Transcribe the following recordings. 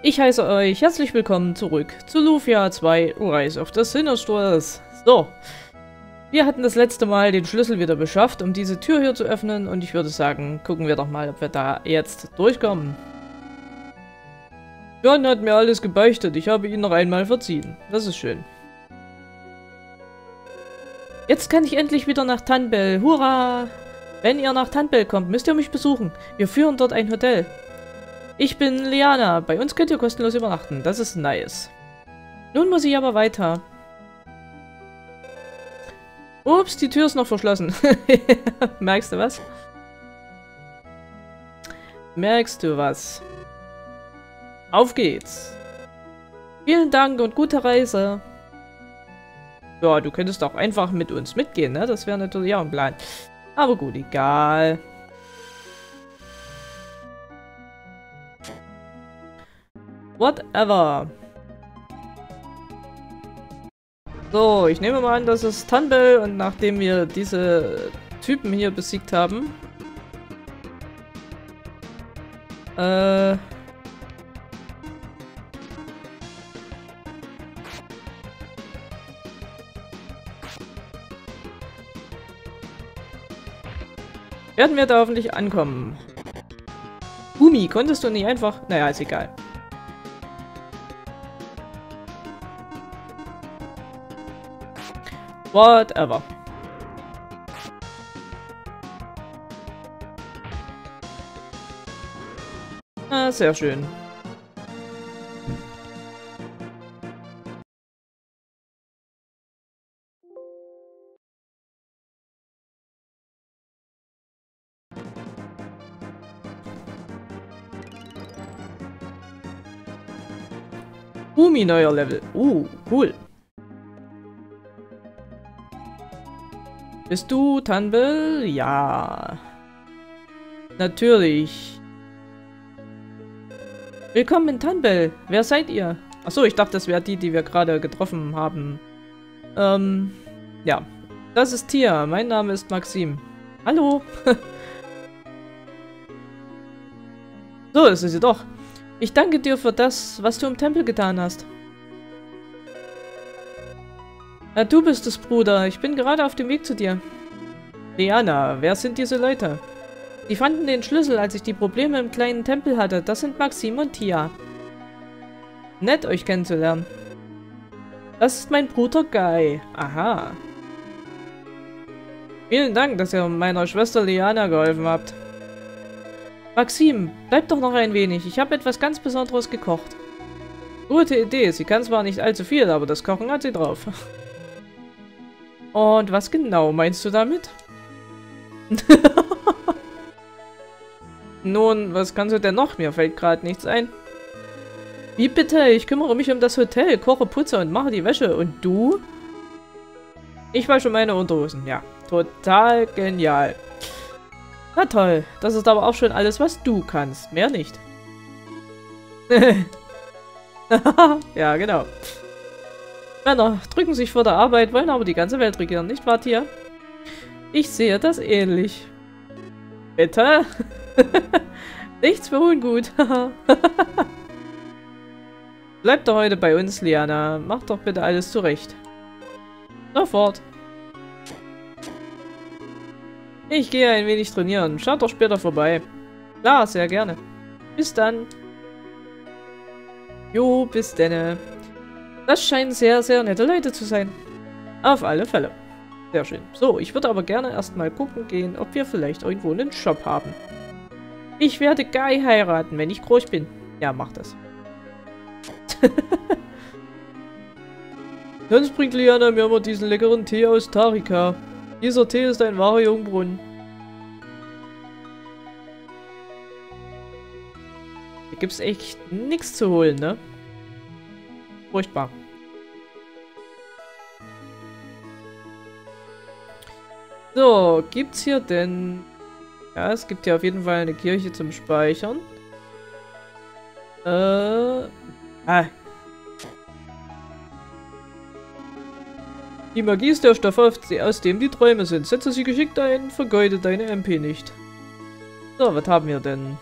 Ich heiße euch herzlich willkommen zurück zu Lufia 2 Rise of the Sinisters. So, wir hatten das letzte Mal den Schlüssel wieder beschafft, um diese Tür hier zu öffnen und ich würde sagen, gucken wir doch mal, ob wir da jetzt durchkommen. John hat mir alles gebeichtet, ich habe ihn noch einmal verziehen. Das ist schön. Jetzt kann ich endlich wieder nach Tanbell. Hurra! Wenn ihr nach Tanbell kommt, müsst ihr mich besuchen. Wir führen dort ein Hotel. Ich bin Liana. Bei uns könnt ihr kostenlos übernachten. Das ist nice. Nun muss ich aber weiter. Ups, die Tür ist noch verschlossen. Merkst du was? Merkst du was? Auf geht's. Vielen Dank und gute Reise. Ja, du könntest auch einfach mit uns mitgehen, ne? Das wäre natürlich auch ein Plan. Aber gut, egal. Whatever. So, ich nehme mal an, das ist Tanbell und nachdem wir diese Typen hier besiegt haben, äh, werden wir da hoffentlich ankommen. Umi, konntest du nicht einfach... Naja, ist egal. Whatever. Ah, sehr schön. Umi neuer Level. Uh, cool. Bist du Tanbel? Ja. Natürlich. Willkommen in Tanbel. Wer seid ihr? Achso, ich dachte, das wäre die, die wir gerade getroffen haben. Ähm, ja. Das ist Tia. Mein Name ist Maxim. Hallo. so, das ist sie doch. Ich danke dir für das, was du im Tempel getan hast. Na, du bist es, Bruder. Ich bin gerade auf dem Weg zu dir. Diana, wer sind diese Leute? Die fanden den Schlüssel, als ich die Probleme im kleinen Tempel hatte. Das sind Maxim und Tia. Nett, euch kennenzulernen. Das ist mein Bruder Guy. Aha. Vielen Dank, dass ihr meiner Schwester Liana geholfen habt. Maxim, bleib doch noch ein wenig. Ich habe etwas ganz Besonderes gekocht. Gute Idee. Sie kann zwar nicht allzu viel, aber das Kochen hat sie drauf. Und was genau meinst du damit? Nun, was kannst du denn noch? Mir fällt gerade nichts ein. Wie bitte? Ich kümmere mich um das Hotel, koche, putze und mache die Wäsche. Und du? Ich wasche meine Unterhosen. Ja, total genial. Na toll, das ist aber auch schon alles, was du kannst. Mehr nicht. ja, genau. Männer drücken sich vor der Arbeit, wollen aber die ganze Welt regieren, nicht wahr, Tia? Ich sehe das ähnlich. Bitte? Nichts für ungut. Bleib doch heute bei uns, Liana. Mach doch bitte alles zurecht. Sofort. Ich gehe ein wenig trainieren. Schaut doch später vorbei. Klar, sehr gerne. Bis dann. Jo, bis denne. Das scheinen sehr, sehr nette Leute zu sein. Auf alle Fälle. Sehr schön. So, ich würde aber gerne erstmal gucken gehen, ob wir vielleicht irgendwo einen Shop haben. Ich werde Guy heiraten, wenn ich groß bin. Ja, mach das. Sonst bringt Liana mir immer diesen leckeren Tee aus Tarika. Dieser Tee ist ein wahrer Jungbrunnen. Hier gibt es echt nichts zu holen, ne? Furchtbar. So, gibt's hier denn... Ja, es gibt hier auf jeden Fall eine Kirche zum Speichern. Äh... Ah. Die Magie ist der Stoff, aus dem die Träume sind. Setze sie geschickt ein, vergeude deine MP nicht. So, was haben wir denn?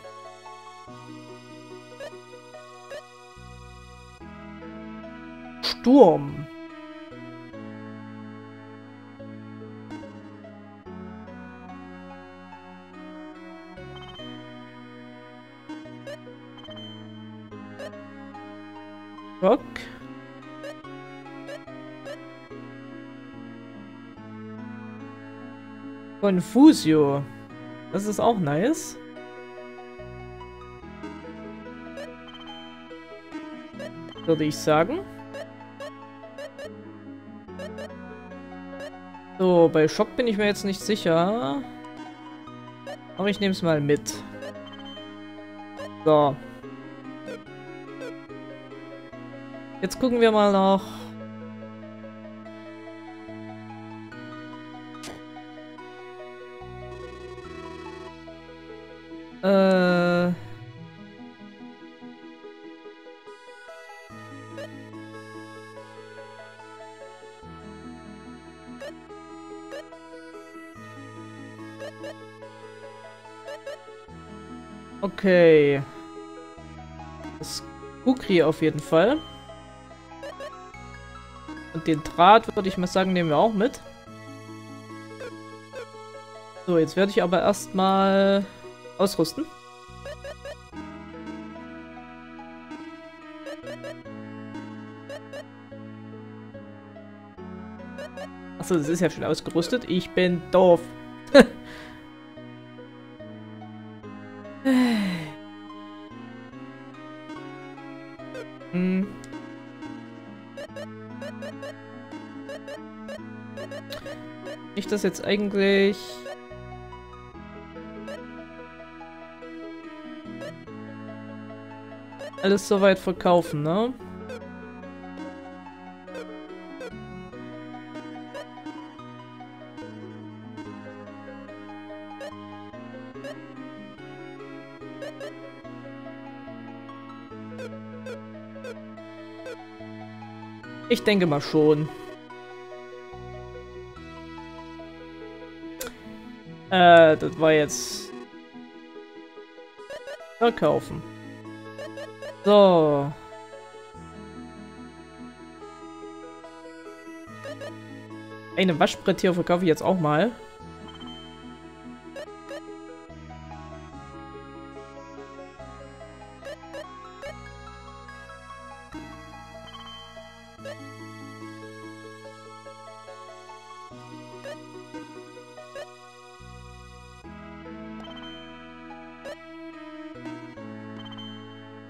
Sturm. Rock. Confusio. Das ist auch nice. Würde ich sagen. So, bei Schock bin ich mir jetzt nicht sicher. Aber ich nehme es mal mit. So. Jetzt gucken wir mal noch. Okay. Das Kukri auf jeden Fall. Und den Draht, würde ich mal sagen, nehmen wir auch mit. So, jetzt werde ich aber erstmal ausrüsten. Achso, das ist ja schon ausgerüstet. Ich bin doof. hm. Ich das jetzt eigentlich... Alles soweit verkaufen, ne? Ich denke mal schon. Äh, das war jetzt... Verkaufen. So. Eine Waschbrett hier verkaufe ich jetzt auch mal.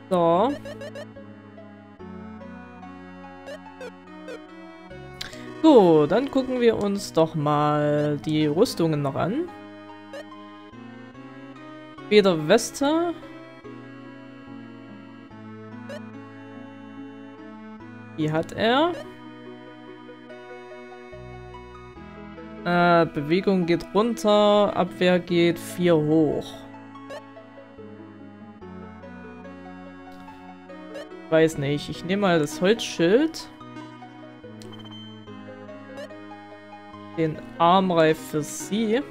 So. Gut, dann gucken wir uns doch mal die Rüstungen noch an. Weder Weste. Die hat er. Äh, Bewegung geht runter, Abwehr geht 4 hoch. Weiß nicht. Ich nehme mal das Holzschild. Den Armreif für sie.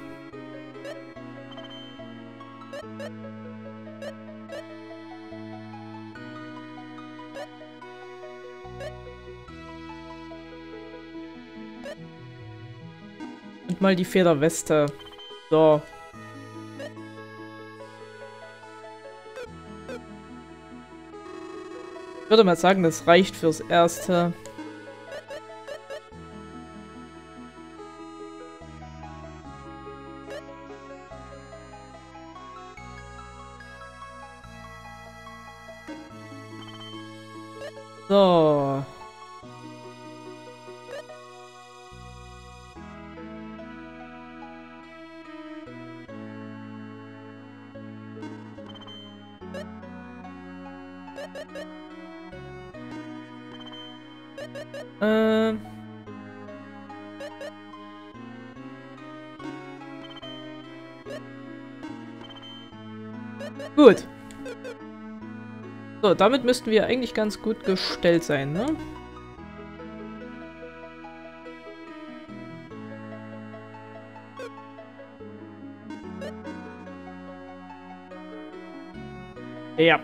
Und mal die Federweste. So. Würde mal sagen, das reicht fürs Erste. So. Ähm. Gut. So, damit müssten wir eigentlich ganz gut gestellt sein, ne? Ja,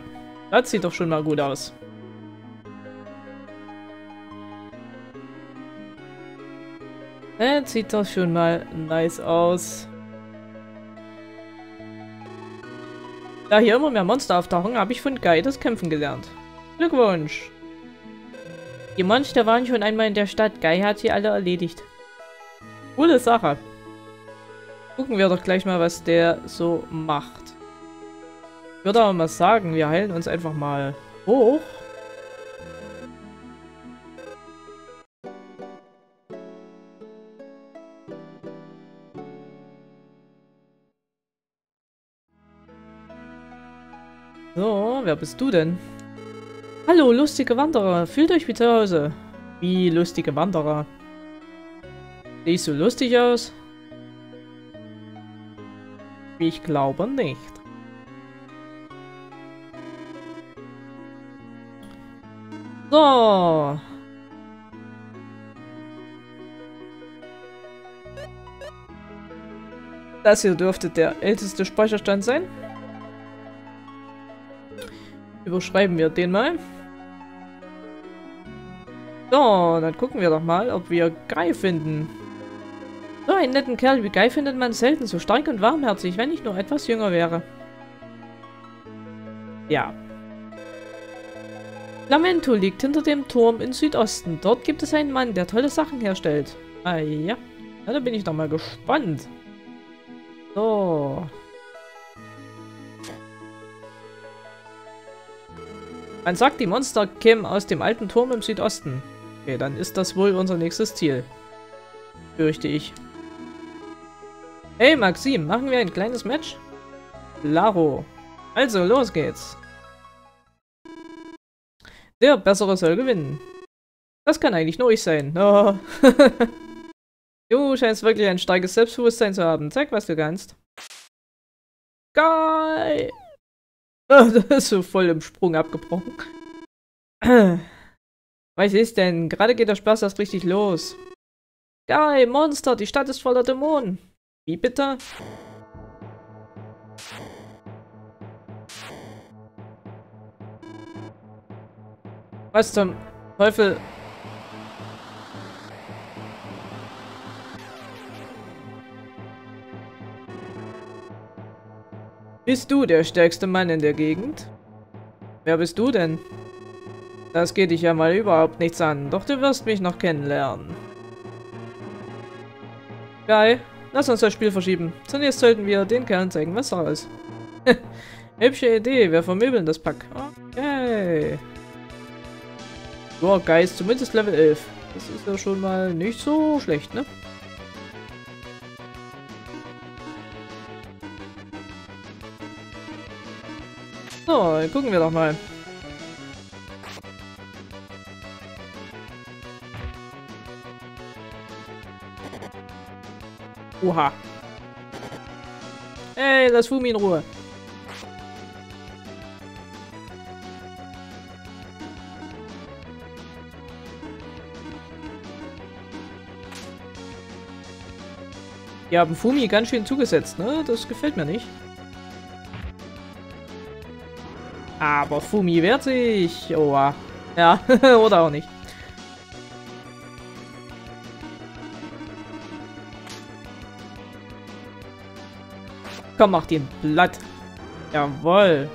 das sieht doch schon mal gut aus. Äh, sieht doch schon mal nice aus. Da hier immer mehr Monster auftauchen, habe ich von Guy das Kämpfen gelernt. Glückwunsch! Die Monster waren schon einmal in der Stadt. Guy hat sie alle erledigt. Coole Sache. Gucken wir doch gleich mal, was der so macht. Ich würde aber mal sagen, wir heilen uns einfach mal hoch. Wer bist du denn? Hallo, lustige Wanderer. Fühlt euch wie zu Hause. Wie lustige Wanderer. Siehst du lustig aus? Ich glaube nicht. So. Das hier dürfte der älteste Speicherstand sein. Überschreiben wir den mal. So, dann gucken wir doch mal, ob wir Guy finden. So einen netten Kerl wie Guy findet man selten so stark und warmherzig, wenn ich nur etwas jünger wäre. Ja. Lamento liegt hinter dem Turm im Südosten. Dort gibt es einen Mann, der tolle Sachen herstellt. Ah ja. ja da bin ich doch mal gespannt. So. Man sagt, die Monster kämen aus dem alten Turm im Südosten. Okay, dann ist das wohl unser nächstes Ziel. Fürchte ich. Hey Maxim, machen wir ein kleines Match? Laro. Also, los geht's. Der Bessere soll gewinnen. Das kann eigentlich nur ich sein. Oh. du scheinst wirklich ein starkes Selbstbewusstsein zu haben. Zeig, was du kannst. Geil! das ist so voll im Sprung abgebrochen. Was ist denn? Gerade geht der Spaß erst richtig los. Geil, Monster, die Stadt ist voller Dämonen. Wie bitte? Was zum Teufel? Bist du der stärkste Mann in der Gegend? Wer bist du denn? Das geht dich ja mal überhaupt nichts an, doch du wirst mich noch kennenlernen. Geil, lass uns das Spiel verschieben. Zunächst sollten wir den Kerlen zeigen, was da ist. Hübsche Idee, wir vermöbeln das Pack. Okay. Boah, Geist, zumindest Level 11. Das ist ja schon mal nicht so schlecht, ne? So, gucken wir doch mal. Oha. Ey, lass Fumi in Ruhe. Die haben Fumi ganz schön zugesetzt, ne? Das gefällt mir nicht. Aber Fumi wehrt sich. Oha. Ja, oder auch nicht. Komm, mach den Blatt. Jawoll.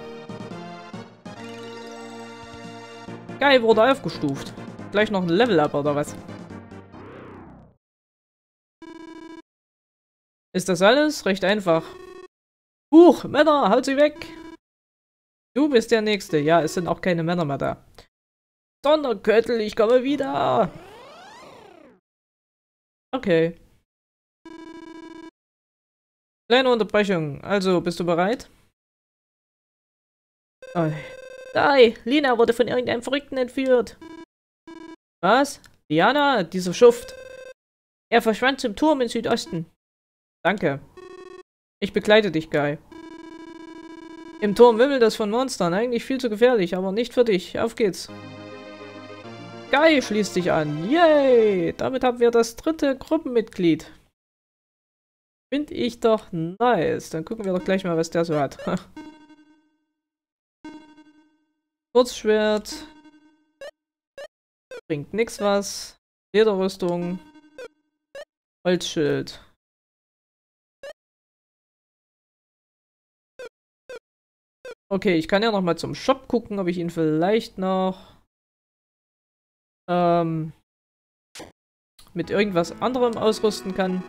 Geil, wurde aufgestuft. Gleich noch ein Level-Up oder was? Ist das alles? Recht einfach. Huch, Männer, halt sie weg! Du bist der Nächste. Ja, es sind auch keine Männer mehr da. Sonderköttel, ich komme wieder! Okay. Kleine Unterbrechung. Also, bist du bereit? Oh. Dai, Lina wurde von irgendeinem Verrückten entführt. Was? Liana, dieser Schuft. Er verschwand zum Turm im Südosten. Danke. Ich begleite dich, Guy. Im Turm wimmelt es von Monstern. Eigentlich viel zu gefährlich, aber nicht für dich. Auf geht's. Guy schließt sich an. Yay! Damit haben wir das dritte Gruppenmitglied. Finde ich doch nice. Dann gucken wir doch gleich mal, was der so hat. Kurzschwert. Bringt nix was. Lederrüstung. Holzschild. Okay, ich kann ja noch mal zum Shop gucken, ob ich ihn vielleicht noch ähm, mit irgendwas anderem ausrüsten kann.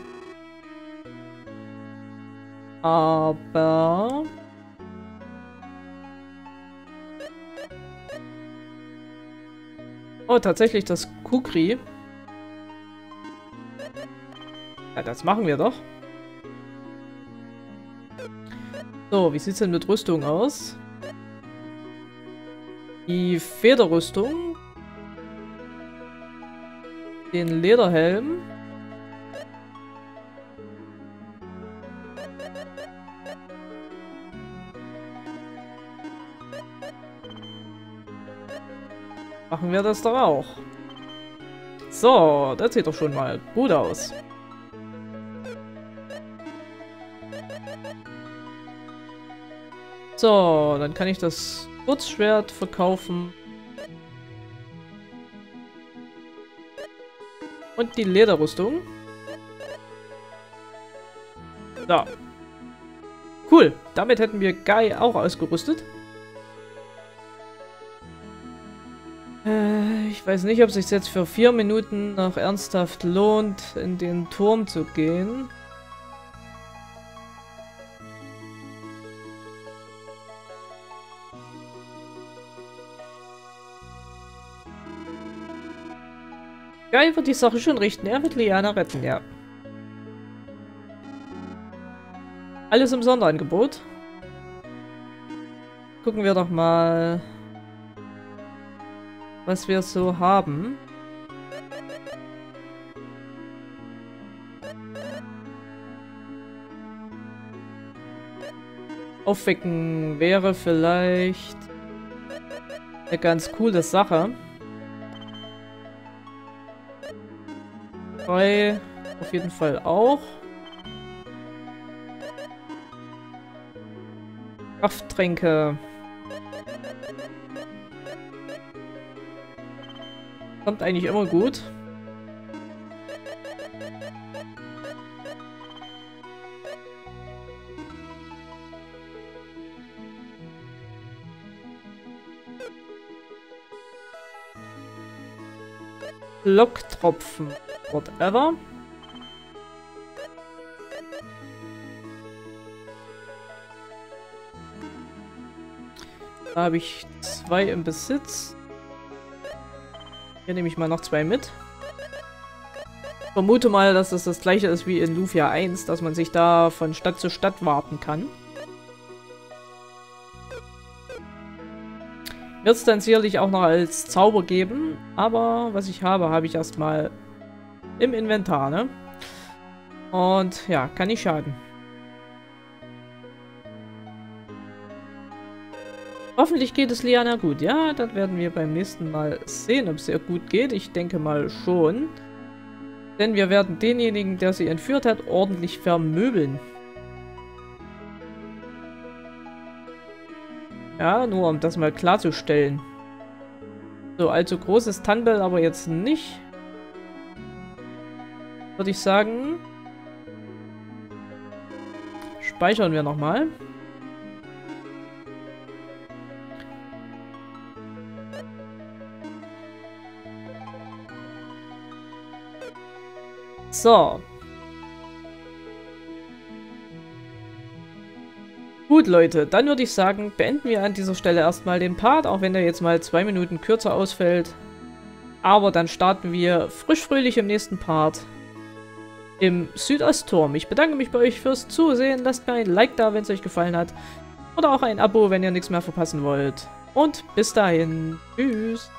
Aber... Oh, tatsächlich das Kukri. Ja, das machen wir doch. So, wie sieht es denn mit Rüstung aus? Die Federrüstung. Den Lederhelm. Machen wir das doch auch. So, das sieht doch schon mal gut aus. So, dann kann ich das Kurzschwert verkaufen. Und die Lederrüstung. So. Cool. Damit hätten wir Guy auch ausgerüstet. Äh, ich weiß nicht, ob es sich jetzt für vier Minuten noch ernsthaft lohnt, in den Turm zu gehen. Guy wird die Sache schon richten. Er wird Liana retten, ja. Alles im Sonderangebot. Gucken wir doch mal, was wir so haben. Aufwecken wäre vielleicht eine ganz coole Sache. 2 auf jeden Fall auch. Krafttränke. Kommt eigentlich immer gut. Locktropfen. Whatever. Da habe ich zwei im Besitz. Hier nehme ich mal noch zwei mit. Ich vermute mal, dass das das gleiche ist wie in Lufia 1, dass man sich da von Stadt zu Stadt warten kann. Wird es dann sicherlich auch noch als Zauber geben, aber was ich habe, habe ich erstmal im Inventar, ne? Und ja, kann nicht schaden. Hoffentlich geht es Liana gut. Ja, das werden wir beim nächsten Mal sehen, ob es ihr gut geht. Ich denke mal schon. Denn wir werden denjenigen, der sie entführt hat, ordentlich vermöbeln. Ja, nur um das mal klarzustellen. So, allzu groß ist Tanbel aber jetzt nicht würde ich sagen, speichern wir nochmal. So. Gut, Leute, dann würde ich sagen, beenden wir an dieser Stelle erstmal den Part, auch wenn der jetzt mal zwei Minuten kürzer ausfällt. Aber dann starten wir frisch fröhlich im nächsten Part im Südostturm. Ich bedanke mich bei euch fürs Zusehen. Lasst mir ein Like da, wenn es euch gefallen hat. Oder auch ein Abo, wenn ihr nichts mehr verpassen wollt. Und bis dahin. Tschüss.